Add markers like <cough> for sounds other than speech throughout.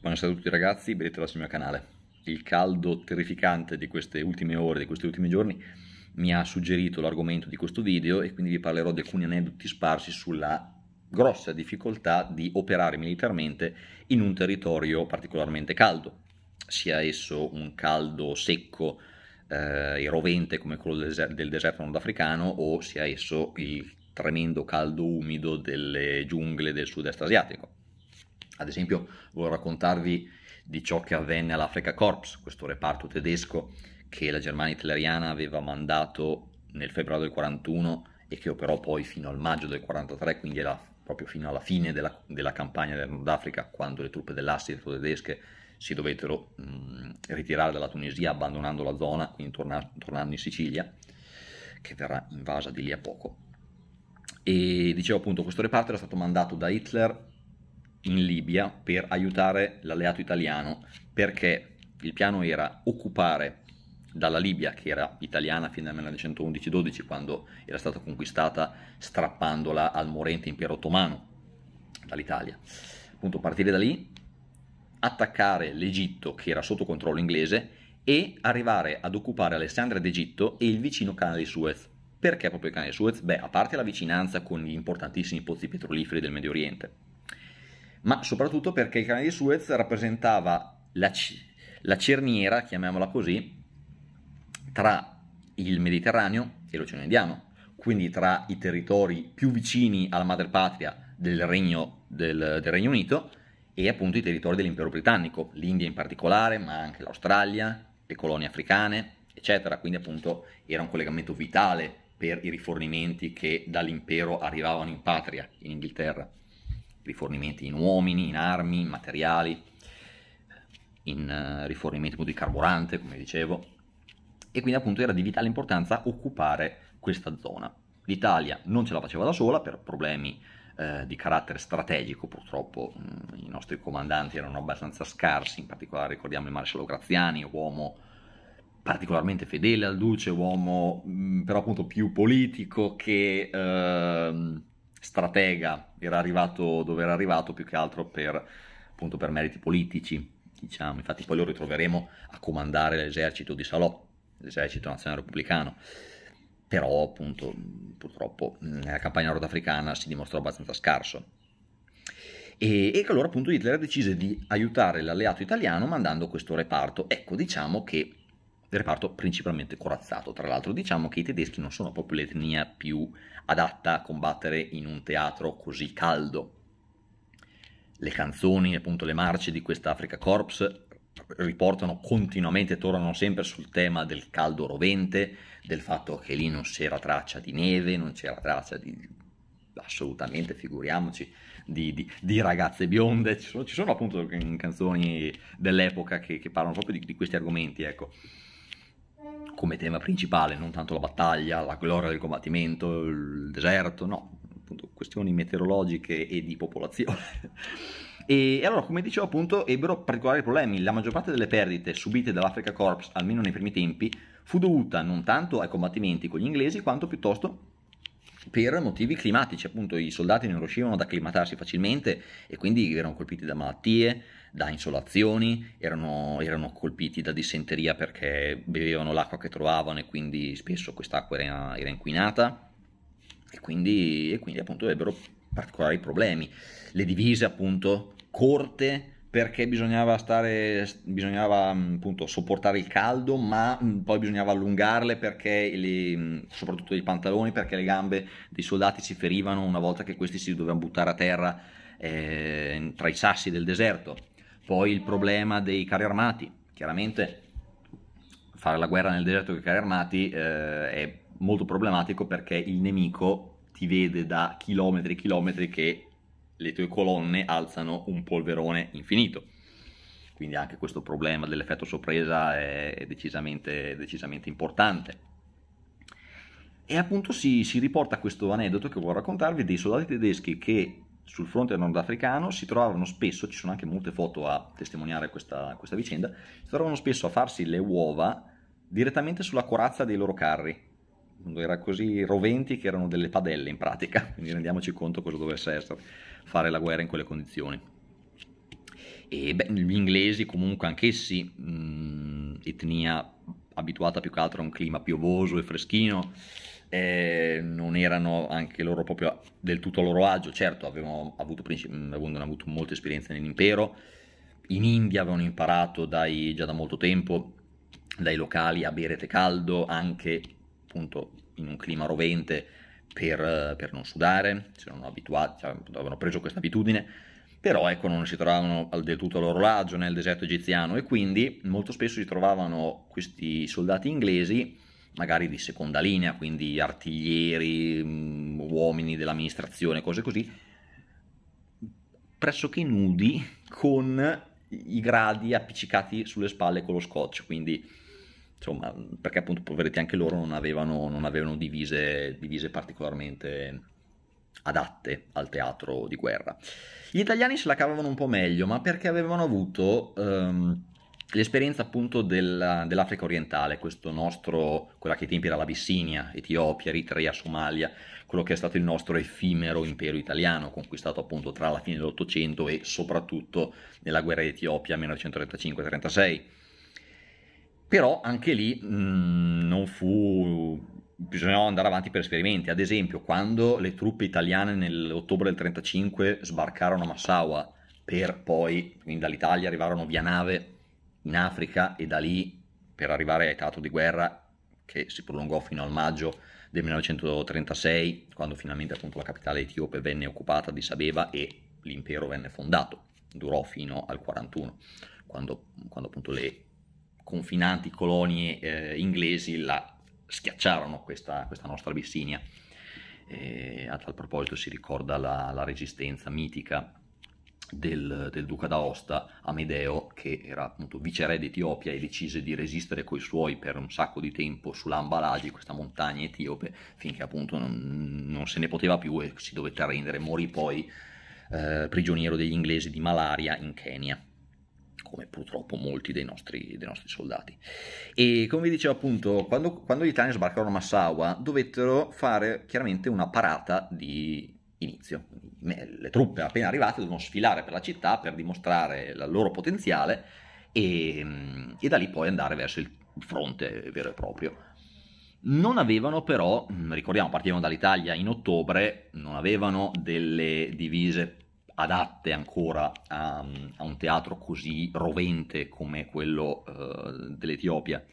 Buonasera a tutti ragazzi, benvenuti sul mio canale. Il caldo terrificante di queste ultime ore, di questi ultimi giorni, mi ha suggerito l'argomento di questo video e quindi vi parlerò di alcuni aneddoti sparsi sulla grossa difficoltà di operare militarmente in un territorio particolarmente caldo, sia esso un caldo secco eh, e rovente come quello del, deser del deserto nordafricano o sia esso il tremendo caldo umido delle giungle del sud-est asiatico. Ad esempio, voglio raccontarvi di ciò che avvenne all'Africa Corps, questo reparto tedesco che la Germania hitleriana aveva mandato nel febbraio del 41 e che operò poi fino al maggio del 43, quindi era proprio fino alla fine della, della campagna del Nord Africa, quando le truppe dell'Assist tedesche si dovettero mh, ritirare dalla Tunisia abbandonando la zona, quindi torna, tornando in Sicilia, che verrà invasa di lì a poco. E dicevo appunto, questo reparto era stato mandato da Hitler in Libia per aiutare l'alleato italiano perché il piano era occupare dalla Libia, che era italiana fino al 1911-12, quando era stata conquistata strappandola al morente impero ottomano dall'Italia. Appunto, partire da lì, attaccare l'Egitto, che era sotto controllo inglese, e arrivare ad occupare Alessandria d'Egitto e il vicino canale di Suez. Perché proprio il canale di Suez? Beh, a parte la vicinanza con gli importantissimi pozzi petroliferi del Medio Oriente, ma soprattutto perché il canale di Suez rappresentava la, la cerniera, chiamiamola così, tra il Mediterraneo e l'Oceano Indiano, quindi tra i territori più vicini alla madrepatria del del, del Regno Unito e appunto i territori dell'impero britannico, l'India in particolare, ma anche l'Australia, le colonie africane, eccetera. Quindi appunto era un collegamento vitale per i rifornimenti che dall'impero arrivavano in patria, in Inghilterra rifornimenti in uomini, in armi, in materiali, in uh, rifornimenti di carburante, come dicevo, e quindi appunto era di vitale importanza occupare questa zona. L'Italia non ce la faceva da sola per problemi eh, di carattere strategico, purtroppo mh, mm, i nostri comandanti erano abbastanza scarsi, in particolare ricordiamo il maresciallo Graziani, uomo particolarmente fedele al duce, uomo mh, mm, però appunto più politico che... Eh, stratega era arrivato dove era arrivato più che altro per, appunto, per meriti politici, diciamo. Infatti poi lo ritroveremo a comandare l'esercito di Salò, l'esercito nazionale repubblicano. Però appunto purtroppo nella campagna nordafricana si dimostrò abbastanza scarso. E, e allora appunto Hitler decise di aiutare l'alleato italiano mandando questo reparto. Ecco, diciamo che reparto principalmente corazzato. Tra l'altro diciamo che i tedeschi non sono proprio l'etnia più adatta a combattere in un teatro così caldo. Le canzoni, appunto le marce di questa Africa Corps riportano continuamente, tornano sempre sul tema del caldo rovente, del fatto che lì non c'era traccia di neve, non c'era traccia di assolutamente, figuriamoci, di, di, di ragazze bionde, ci sono, ci sono, appunto canzoni dell'epoca che, che parlano proprio di, di questi argomenti, ecco come tema principale, non tanto la battaglia, la gloria del combattimento, il deserto, no, appunto questioni meteorologiche e di popolazione. <laughs> E allora, come dicevo appunto, ebbero particolari problemi. La maggior parte delle perdite subite dall'Africa Corps, almeno nei primi tempi, fu dovuta non tanto ai combattimenti con gli inglesi, quanto piuttosto per motivi climatici, appunto i soldati non riuscivano ad acclimatarsi facilmente e quindi erano colpiti da malattie, da insolazioni, erano, erano colpiti da dissenteria perché bevevano l'acqua che trovavano e quindi spesso quest'acqua era, era inquinata e quindi, e quindi appunto ebbero particolari problemi. Le divise appunto corte perché bisognava, stare, bisognava appunto sopportare il caldo, ma poi bisognava allungarle perché, le, soprattutto i pantaloni, perché le gambe dei soldati si ferivano una volta che questi si dovevano buttare a terra eh, tra i sassi del deserto. Poi il problema dei carri armati, chiaramente fare la guerra nel deserto con i carri armati eh, è molto problematico perché il nemico ti vede da chilometri e chilometri che le tue colonne alzano un polverone infinito. Quindi anche questo problema dell'effetto sorpresa è decisamente, decisamente importante. E appunto si, si, riporta questo aneddoto che voglio raccontarvi dei soldati tedeschi che sul fronte nordafricano si trovavano spesso, ci sono anche molte foto a testimoniare questa, questa vicenda, si trovavano spesso a farsi le uova direttamente sulla corazza dei loro carri. Era così roventi che erano delle padelle in pratica, <laughs> quindi rendiamoci conto cosa dovesse essere fare la guerra in quelle condizioni. e beh, gli inglesi comunque anch'essi, mh, etnia abituata più che altro a un clima piovoso e freschino, eh, non erano anche loro proprio del tutto a loro agio, certo avevano avuto, avevano avuto molte esperienze nell'impero, in India avevano imparato dai, già da molto tempo dai locali a bere tè caldo anche appunto in un clima rovente per, per non sudare, si erano abituati, cioè, avevano preso questa abitudine, però ecco non si trovavano del tutto a nel deserto egiziano e quindi molto spesso si trovavano questi soldati inglesi magari di seconda linea, quindi artiglieri, mm, uomini dell'amministrazione, cose così, pressoché nudi con i gradi appiccicati sulle spalle con lo scotch, quindi insomma, perché appunto poveretti anche loro non avevano, non avevano divise, divise particolarmente adatte al teatro di guerra. Gli italiani se la cavavano un po' meglio, ma perché avevano avuto um, l'esperienza appunto della, dell'Africa orientale, questo nostro, quella che ai tempi era l'Abissinia, Etiopia, Eritrea, Somalia, quello che è stato il nostro effimero impero italiano, conquistato appunto tra la fine dell'Ottocento e soprattutto nella guerra d'Etiopia 1935-36. Però anche lì mh, non fu bisognava andare avanti per esperimenti. Ad esempio, quando le truppe italiane nell'ottobre del 35 sbarcarono a Massawa per poi, quindi dall'Italia arrivarono via nave in Africa e da lì per arrivare al teatro di guerra che si prolungò fino al maggio del 1936, quando finalmente appunto la capitale etiope venne occupata di Sabeba e l'impero venne fondato. Durò fino al 41, quando, quando appunto le confinanti colonie eh, inglesi la schiacciarono questa, questa nostra Abissinia. A tal proposito si ricorda la, la resistenza mitica del, del, duca d'Aosta, Amedeo, che era appunto viceré d'Etiopia e decise di resistere coi suoi per un sacco di tempo sull'Ambalagi, questa montagna etiope, finché appunto non, non, se ne poteva più e si dovette arrendere. Morì poi eh, prigioniero degli inglesi di malaria in Kenya come purtroppo molti dei nostri, dei nostri, soldati. E come vi dicevo appunto, quando, quando gli italiani sbarcarono a Massawa, dovettero fare chiaramente una parata di inizio. Le truppe appena arrivate dovevano sfilare per la città per dimostrare il loro potenziale e, e da lì poi andare verso il fronte vero e proprio. Non avevano però, ricordiamo, partivano dall'Italia in ottobre, non avevano delle divise adatte ancora a, a un teatro così rovente come quello uh, dell'Etiopia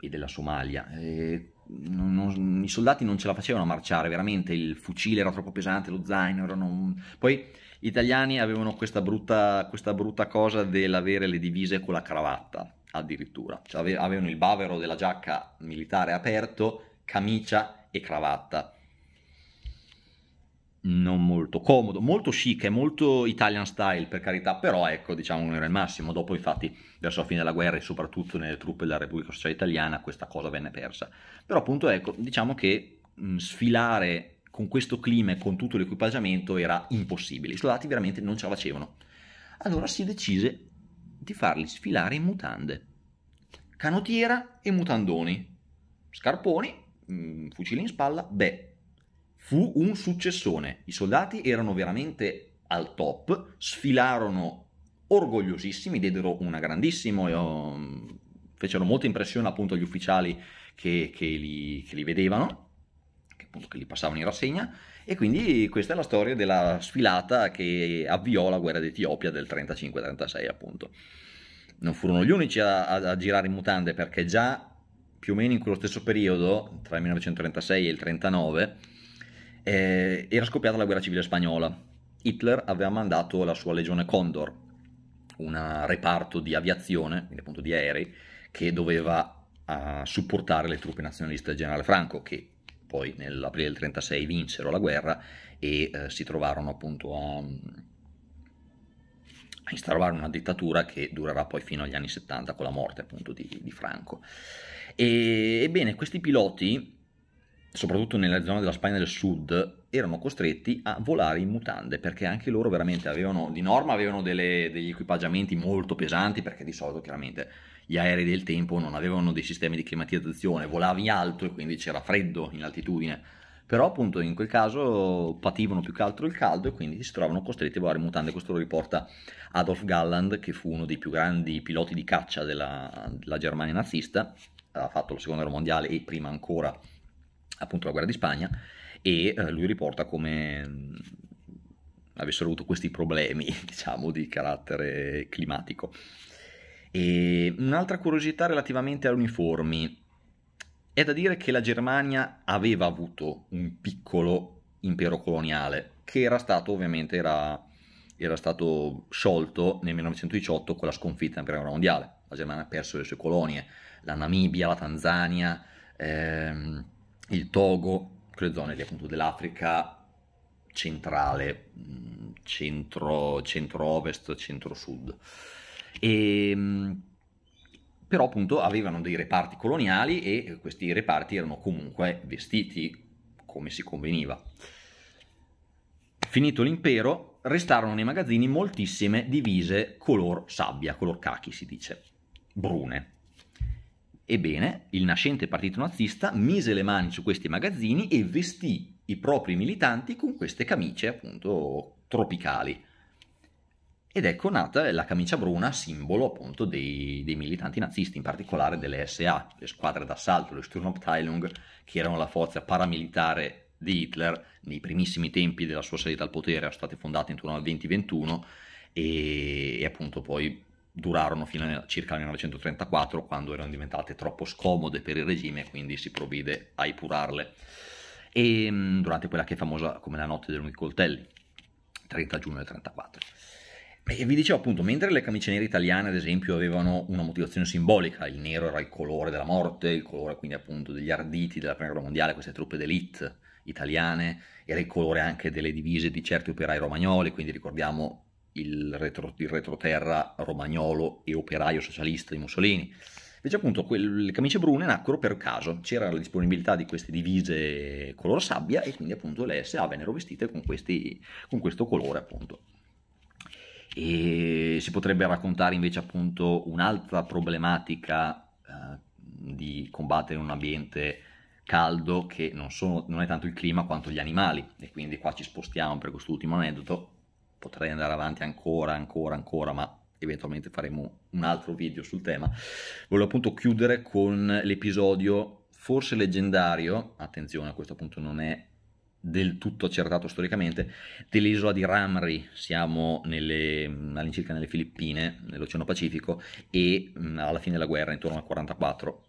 e della Somalia. E non, non, I soldati non ce la facevano a marciare, veramente il fucile era troppo pesante, lo zaino erano... Poi gli italiani avevano questa brutta, questa brutta cosa dell'avere le divise con la cravatta, addirittura. Cioè avevano il bavero della giacca militare aperto, camicia e cravatta non molto comodo, molto chic, è molto Italian style per carità, però ecco, diciamo non era il massimo. Dopo, infatti, verso la fine della guerra e soprattutto nelle truppe della Repubblica Sociale Italiana, questa cosa venne persa. Però, appunto, ecco, diciamo che mh, sfilare con questo clima e con tutto l'equipaggiamento era impossibile. I soldati veramente non ce la facevano. Allora si decise di farli sfilare in mutande, canottiera e mutandoni, scarponi, mh, fucile in spalla, beh fu un successone. I soldati erano veramente al top, sfilarono orgogliosissimi, diedero una grandissima, um, fecero molta impressione appunto agli ufficiali che, che, li, che li, vedevano, che appunto che li passavano in rassegna, e quindi questa è la storia della sfilata che avviò la guerra d'Etiopia del 35-36 appunto. Non furono gli unici a, a, a girare in mutande perché già più o meno in quello stesso periodo, tra il 1936 e il 1939, eh, era scoppiata la guerra civile spagnola. Hitler aveva mandato la sua legione Condor, un reparto di aviazione, quindi appunto di aerei, che doveva uh, supportare le truppe nazionaliste del generale Franco, che poi nell'aprile del 36 vinsero la guerra e uh, si trovarono appunto a, a, instaurare una dittatura che durerà poi fino agli anni 70 con la morte appunto di, di Franco. E, ebbene, questi piloti soprattutto nella zona della Spagna del Sud, erano costretti a volare in mutande perché anche loro veramente avevano, di norma avevano delle, degli equipaggiamenti molto pesanti perché di solito chiaramente gli aerei del tempo non avevano dei sistemi di climatizzazione, volavi alto e quindi c'era freddo in altitudine, però appunto in quel caso pativano più che altro il caldo e quindi si trovano costretti a volare mutande, questo lo riporta Adolf Galland che fu uno dei più grandi piloti di caccia della, della Germania nazista, ha fatto la seconda guerra mondiale e prima ancora appunto la guerra di Spagna e eh, lui riporta come mh, avessero avuto questi problemi <laughs> diciamo di carattere climatico. E un'altra curiosità relativamente agli uniformi, è da dire che la Germania aveva avuto un piccolo impero coloniale, che era stato ovviamente era, era stato sciolto nel 1918 con la sconfitta Prima Guerra Mondiale. La Germania ha perso le sue colonie, la Namibia, la Tanzania, ehm, il Togo, quelle zone lì appunto dell'Africa centrale, centro, centro-ovest, centro-sud. E, ehm, però appunto avevano dei reparti coloniali e questi reparti erano comunque vestiti come si conveniva. Finito l'impero, restarono nei magazzini moltissime divise color sabbia, color cachi si dice, brune. Ebbene, il nascente partito nazista mise le mani su questi magazzini e vestì i propri militanti con queste camicie appunto tropicali. Ed ecco nata la camicia bruna, simbolo appunto dei, dei, militanti nazisti, in particolare delle SA, le squadre d'assalto, le Sturmabteilung, che erano la forza paramilitare di Hitler nei primissimi tempi della sua salita al potere, erano state fondate intorno al 2021 e, e appunto poi durarono fino a circa il 1934 quando erano diventate troppo scomode per il regime quindi si provvide a epurarle e durante quella che è famosa come la notte dei lunghi coltelli 30 giugno del 1934 e vi dicevo appunto, mentre le camicie nere italiane ad esempio avevano una motivazione simbolica, il nero era il colore della morte, il colore quindi appunto degli arditi della prima guerra mondiale, queste truppe d'elite italiane, era il colore anche delle divise di certi operai romagnoli, quindi ricordiamo il, retro, il retroterra romagnolo e operaio socialista di Mussolini. Invece appunto quelle, le camicie brune nacquero per caso, c'era la disponibilità di queste divise color sabbia e quindi appunto le SA vennero vestite con, questi, con questo colore appunto. E si potrebbe raccontare invece appunto un'altra problematica eh, di combattere in un ambiente caldo che non, sono, non, è tanto il clima quanto gli animali. E quindi qua ci spostiamo per quest'ultimo aneddoto potrei andare avanti ancora ancora ancora ma eventualmente faremo un altro video sul tema volevo appunto chiudere con l'episodio forse leggendario attenzione a questo punto non è del tutto accertato storicamente, dell'isola di Ramri, siamo nelle, all'incirca nelle Filippine, nell'Oceano Pacifico, e alla fine della guerra, intorno al 44.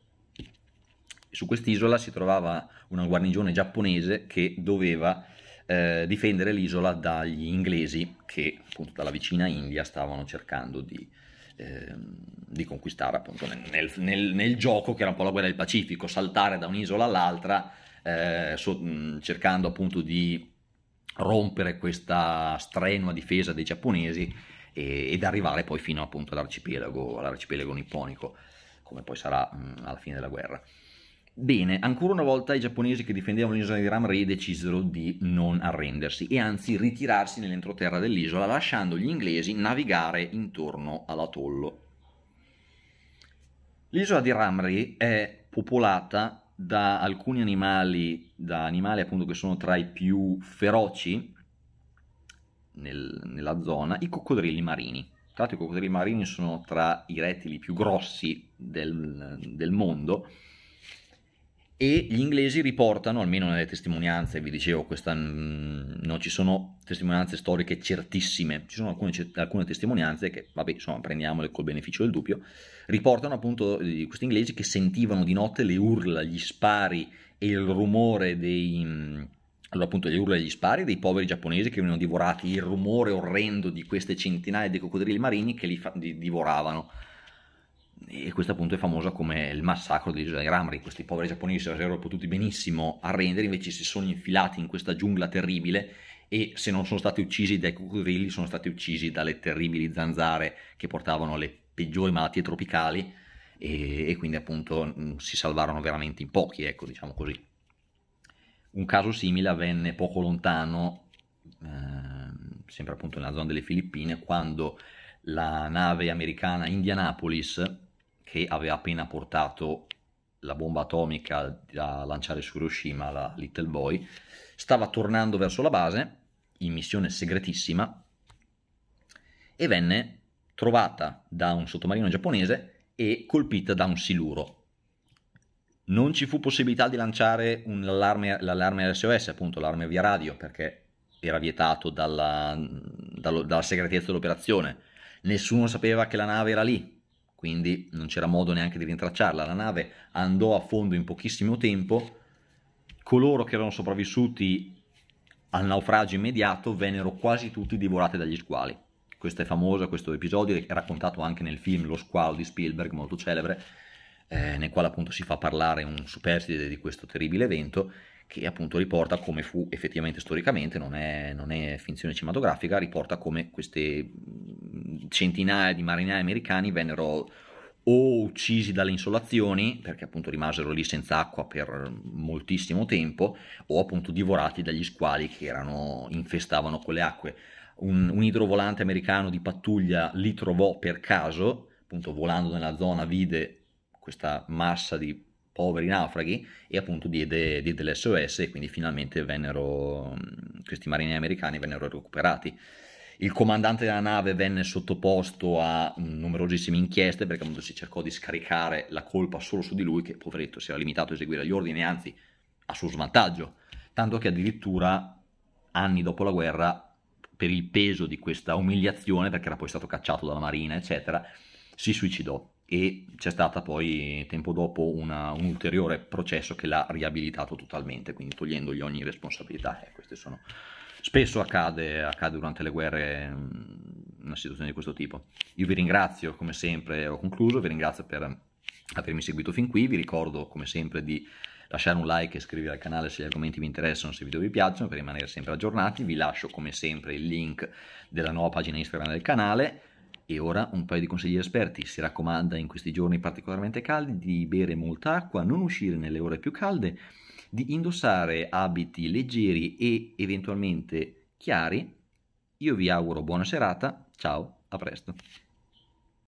Su quest'isola si trovava una guarnigione giapponese che doveva eh, difendere l'isola dagli inglesi che appunto dalla vicina India stavano cercando di, eh, di conquistare appunto nel, nel, nel, gioco che era un po' la guerra del Pacifico, saltare da un'isola all'altra eh, so, cercando appunto di rompere questa strenua difesa dei giapponesi e, ed arrivare poi fino appunto all'arcipelago, all'arcipelago nipponico, come poi sarà mh, alla fine della guerra. Bene, ancora una volta i giapponesi che difendevano l'isola di Ramri decisero di non arrendersi e anzi ritirarsi nell'entroterra dell'isola lasciando gli inglesi navigare intorno all'atollo. L'isola di Ramri è popolata da alcuni animali, da animali appunto che sono tra i più feroci nel, nella zona, i coccodrilli marini. Tra l'altro i coccodrilli marini sono tra i rettili più grossi del, del mondo e gli inglesi riportano, almeno nelle testimonianze, vi dicevo, questa, mm, non ci sono testimonianze storiche certissime, ci sono alcune, alcune testimonianze che, vabbè, insomma, prendiamole col beneficio del dubbio, riportano appunto di questi inglesi che sentivano di notte le urla, gli spari e il rumore dei... Mm, allora appunto le urla e gli spari dei poveri giapponesi che venivano divorati, il rumore orrendo di queste centinaia di coccodrilli marini che li, fa, li divoravano e questo appunto è famoso come il massacro dell'isola di Ramri, questi poveri giapponesi si sarebbero potuti benissimo arrendere, invece si sono infilati in questa giungla terribile e se non sono stati uccisi dai coccodrilli sono stati uccisi dalle terribili zanzare che portavano le peggiori malattie tropicali e, e quindi appunto mh, si salvarono veramente in pochi, ecco diciamo così. Un caso simile avvenne poco lontano, eh, sempre appunto nella zona delle Filippine, quando la nave americana Indianapolis che aveva appena portato la bomba atomica da lanciare su Hiroshima, la Little Boy, stava tornando verso la base in missione segretissima e venne trovata da un sottomarino giapponese e colpita da un siluro. Non ci fu possibilità di lanciare l'allarme, l'allarme SOS, appunto l'allarme via radio, perché era vietato dalla, dalla segretezza dell'operazione. Nessuno sapeva che la nave era lì, quindi non c'era modo neanche di rintracciarla. La nave andò a fondo in pochissimo tempo. Coloro che erano sopravvissuti al naufragio immediato vennero quasi tutti divorati dagli squali. Questo è famoso, questo episodio è raccontato anche nel film Lo squalo di Spielberg, molto celebre, eh, nel quale appunto si fa parlare un superstite di questo terribile evento che appunto riporta come fu effettivamente storicamente, non è, non è finzione cinematografica, riporta come queste centinaia di marinai americani vennero o uccisi dalle insolazioni, perché appunto rimasero lì senza acqua per moltissimo tempo, o appunto divorati dagli squali che erano, infestavano quelle acque. Un, un idrovolante americano di pattuglia li trovò per caso, appunto volando nella zona vide questa massa di poveri naufraghi e appunto diede, diede l'SOS e quindi finalmente vennero, questi marini americani vennero recuperati. Il comandante della nave venne sottoposto a numerosissime inchieste perché appunto si cercò di scaricare la colpa solo su di lui, che poveretto si era limitato a eseguire gli ordini, anzi a suo svantaggio, tanto che addirittura anni dopo la guerra, per il peso di questa umiliazione, perché era poi stato cacciato dalla marina, eccetera, si suicidò e c'è stata poi tempo dopo una, un ulteriore processo che l'ha riabilitato totalmente, quindi togliendogli ogni responsabilità. Eh, queste sono Spesso accade, accade durante le guerre mm, una situazione di questo tipo. Io vi ringrazio, come sempre, ho concluso, vi ringrazio per avermi seguito fin qui, vi ricordo come sempre di lasciare un like e iscrivervi al canale se gli argomenti vi interessano, se i video vi piacciono, per rimanere sempre aggiornati, vi lascio come sempre il link della nuova pagina Instagram del canale, e ora un paio di consigli esperti, si raccomanda in questi giorni particolarmente caldi di bere molta acqua, non uscire nelle ore più calde, di indossare abiti leggeri e eventualmente chiari. Io vi auguro buona serata, ciao, a presto.